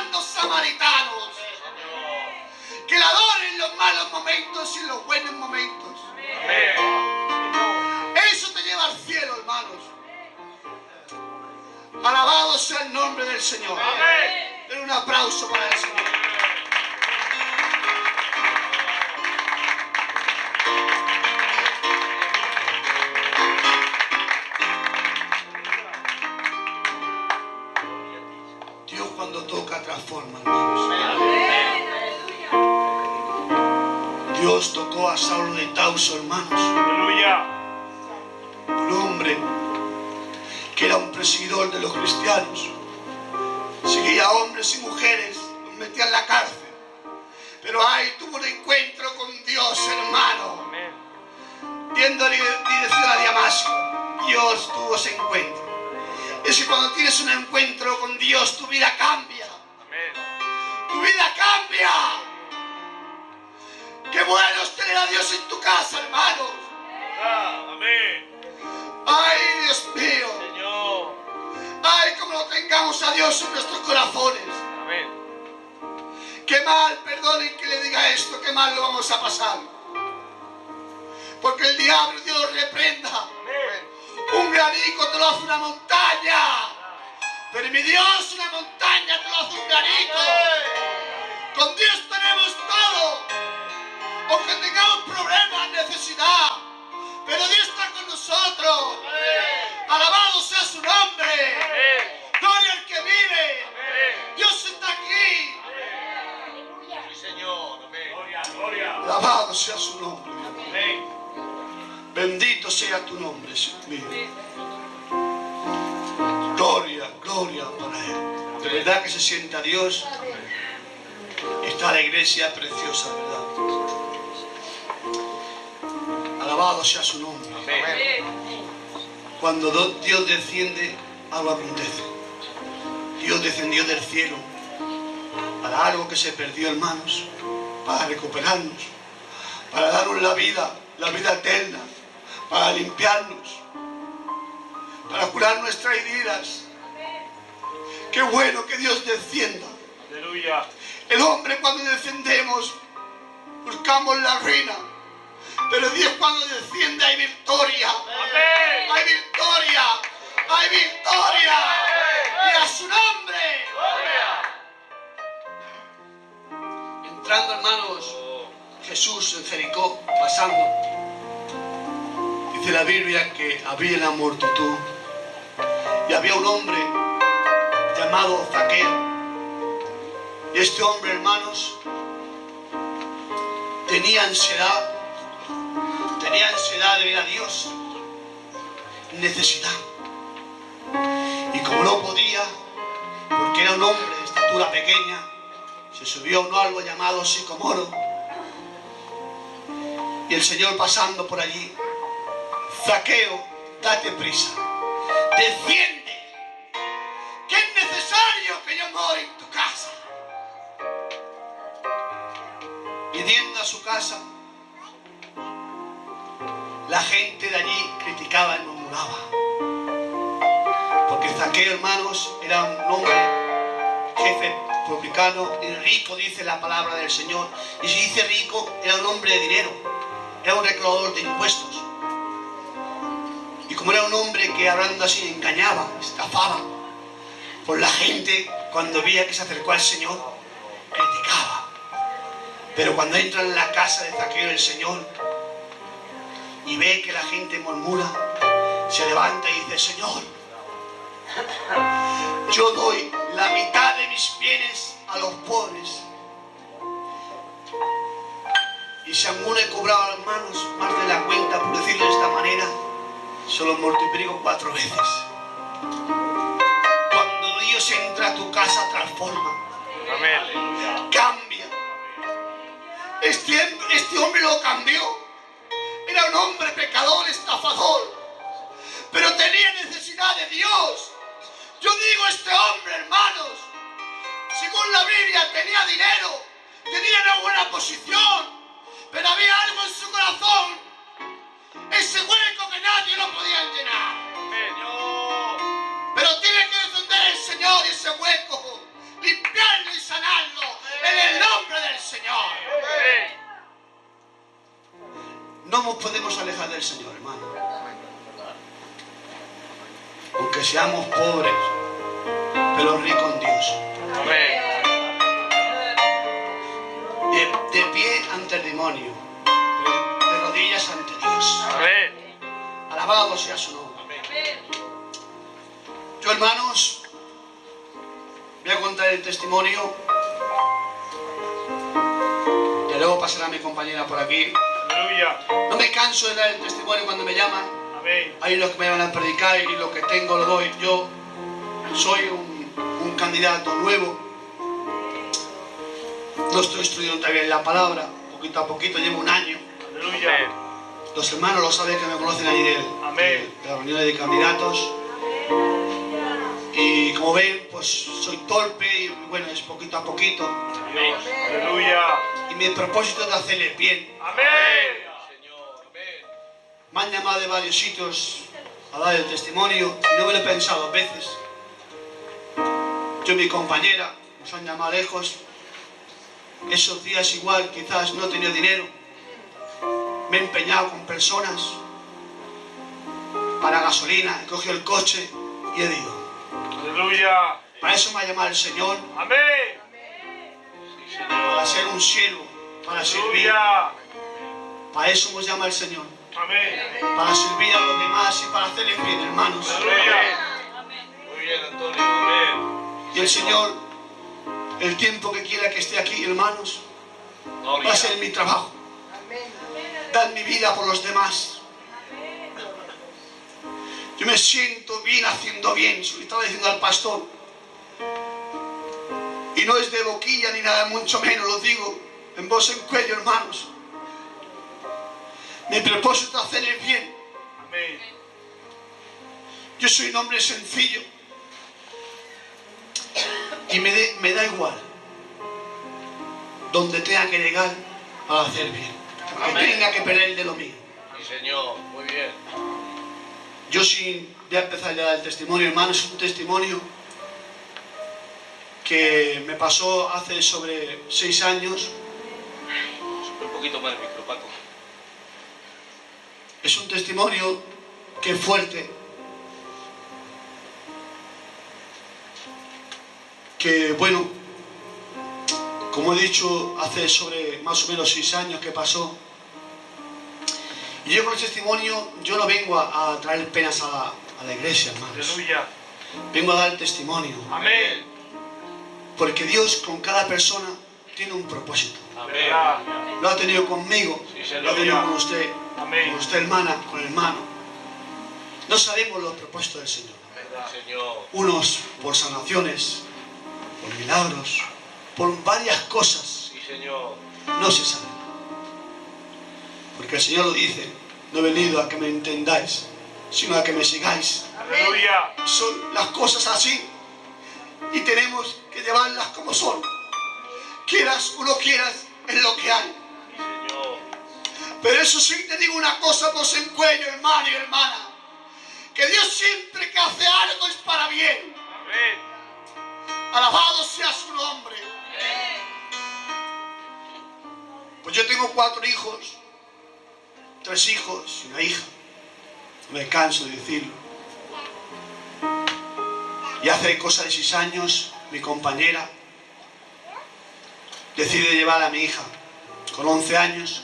buenos samaritanos. Que la adoren en los malos momentos y en los buenos momentos. Eso te lleva al cielo, hermanos. Alabado sea el nombre del Señor. Den un aplauso para el Señor. Dios cuando toca transforma, hermanos. Dios tocó a Saulo de Tauso, hermanos. Aleluya. Un hombre que era un perseguidor de los cristianos. Seguía a hombres y mujeres, los metía en la cárcel. Pero ahí tuvo un encuentro con Dios, hermano. Amén. Yendo en dirección a Damasco. Dios tuvo ese encuentro. Es que cuando tienes un encuentro con Dios, tu vida cambia. Amén. Tu vida cambia. Qué bueno es tener a Dios en tu casa, hermanos. Ah, Amén. Ay, Dios mío. Señor. Ay, como lo tengamos a Dios en nuestros corazones. Amén. Qué mal, perdonen que le diga esto, qué mal lo vamos a pasar. Porque el diablo, Dios lo reprenda. Granico te lo hace una montaña. Pero mi Dios, una montaña te lo hace un granico. Con Dios tenemos todo. Aunque tengamos problemas, necesidad. Pero Dios está con nosotros. Alabado sea su nombre. Gloria al que vive. Dios está aquí. Sí, Señor. Amén. Gloria, gloria. Alabado sea su nombre. Sea tu nombre, Señor. Gloria, gloria para Él. De verdad que se sienta Dios. Está la iglesia preciosa, ¿verdad? Alabado sea su nombre. Cuando do- Dios desciende, algo acontece. Dios descendió del cielo para algo que se perdió, hermanos, para recuperarnos, para darnos la vida, la vida eterna, para limpiarnos, para curar nuestras heridas. Qué bueno que Dios descienda. Aleluya. El hombre cuando descendemos buscamos la ruina, pero Dios cuando desciende hay victoria. Amén. ¡Hay victoria! ¡Hay victoria! ¡Y a su nombre! Entrando, hermanos, Jesús en Jericó, pasando, dice la Biblia que había la multitud y había un hombre llamado Zaqueo. Y este hombre, hermanos, tenía ansiedad, tenía ansiedad de ver a Dios, necesidad. Y como no podía, porque era un hombre de estatura pequeña, se subió a un árbol llamado sicomoro. Y el Señor pasando por allí, Zaqueo, date prisa, desciende, que es necesario que yo more en tu casa. Y yendo a su casa, la gente de allí criticaba y murmuraba. Porque Zaqueo, hermanos, era un hombre jefe publicano y rico, dice la palabra del Señor. Y si dice rico, era un hombre de dinero, era un recaudador de impuestos. Como era un hombre que hablando así engañaba, estafaba, pues la gente cuando veía que se acercó al Señor, criticaba. Pero cuando entra en la casa de Zaqueo el Señor y ve que la gente murmura, se levanta y dice, Señor, yo doy la mitad de mis bienes a los pobres. Y si alguno he cobrado las manos más de la cuenta, por decirlo de esta manera, se lo multiplico cuatro veces. Cuando Dios entra a tu casa, transforma, Amén. cambia. Este, este hombre lo cambió. Era un hombre pecador, estafador. Pero tenía necesidad de Dios. Yo digo, este hombre, hermanos, según la Biblia, tenía dinero, tenía una buena posición, pero había algo en su corazón, nadie lo podían llenar. Pero tiene que defender el Señor ese hueco, limpiarlo y sanarlo en el nombre del Señor. No nos podemos alejar del Señor, hermano. Aunque seamos pobres, pero ricos en Dios. De, de pie ante el demonio, de rodillas ante Dios. Amén. Alabado sea su nombre. Yo, hermanos, voy a contar el testimonio. Y luego pasará mi compañera por aquí. No me canso de dar el testimonio cuando me llaman. Hay los que me van a predicar y lo que tengo lo doy. Yo soy un, un candidato nuevo. No estoy estudiando todavía la palabra. Poquito a poquito, llevo un año. Aleluya. Los hermanos lo saben que me conocen ahí del, Amén. de la reunión de candidatos. Y como ven, pues soy torpe y bueno, es poquito a poquito. Dios. Aleluya. Y mi propósito es de hacerles bien. Amén. Me han llamado de varios sitios a dar el testimonio y no me lo he pensado dos veces. Yo y mi compañera nos han llamado lejos. Esos días igual quizás no he tenido dinero. Me he empeñado con personas para gasolina. He cogido el coche y he ido. Aleluya. Para eso me ha llamado el Señor, Amén. para ser un siervo, para servir. Aleluya. Para eso nos llama el Señor, Amén. para servir a los demás y para hacerles bien, hermanos. Aleluya. Muy bien, Antonio. Amén. Y el Señor, el tiempo que quiera que esté aquí, hermanos, va a ser mi trabajo. Dar mi vida por los demás. Yo me siento bien haciendo bien, eso le estaba diciendo al pastor. Y no es de boquilla ni nada, mucho menos, lo digo en voz en cuello, hermanos. Mi propósito es hacer el bien. Yo soy un hombre sencillo. Y me, de- me da igual donde tenga que llegar para hacer bien. Que tenga que perder de lo mío. Sí, Señor. Muy bien. Yo sin ya empezar ya el testimonio, hermano, es un testimonio que me pasó hace sobre seis años. Un poquito más el micro, Paco. Es un testimonio que es fuerte. Que bueno, como he dicho, hace sobre más o menos seis años que pasó. Y yo con el testimonio, yo no vengo a, a traer penas a la, a la iglesia, hermanos. Aleluya. Vengo a dar el testimonio. Amén. Porque Dios con cada persona tiene un propósito. Amén. Lo ha tenido conmigo, Sí, lo ha tenido con usted, Amén. con usted hermana, con el hermano. No sabemos los propósitos del Señor. Señor. Unos por sanaciones, por milagros, por varias cosas. Sí, Señor. No se sabe. Porque el Señor lo dice, no he venido a que me entendáis, sino a que me sigáis. Aleluya. Son las cosas así y tenemos que llevarlas como son. Quieras o no quieras, es lo que hay. Pero eso sí te digo una cosa, vos en cuello, hermano y hermana. Que Dios siempre que hace algo es para bien. Amén. Alabado sea su nombre. Pues yo tengo cuatro hijos, tres hijos y una hija. Me canso de decirlo. Y hace cosa de seis años, mi compañera decide llevar a mi hija con 11 años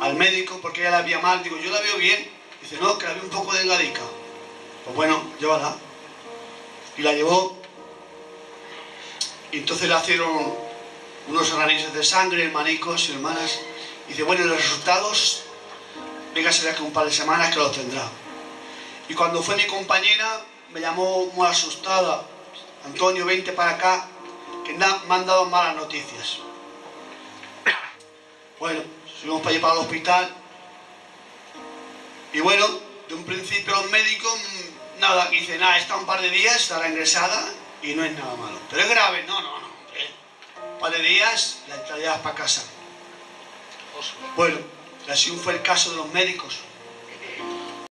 al médico porque ella la veía mal. Digo, yo la veo bien. Dice, no, que la veo un poco delgadica. Pues bueno, llévala. Y la llevó. Y entonces le hicieron unos análisis de sangre, hermanicos y hermanas. Y dice, bueno, los resultados, venga, será que un par de semanas que los tendrá. Y cuando fue mi compañera, me llamó muy asustada. Antonio, vente para acá, que me han dado malas noticias. Bueno, fuimos para allá para el hospital. Y bueno, de un principio los médicos, mm, nada, dice, nada, está un par de días, estará ingresada y no es nada malo. Pero es grave, no, no, no. eh. Un par de días, la traerás para casa. Bueno, así fue el caso de los médicos.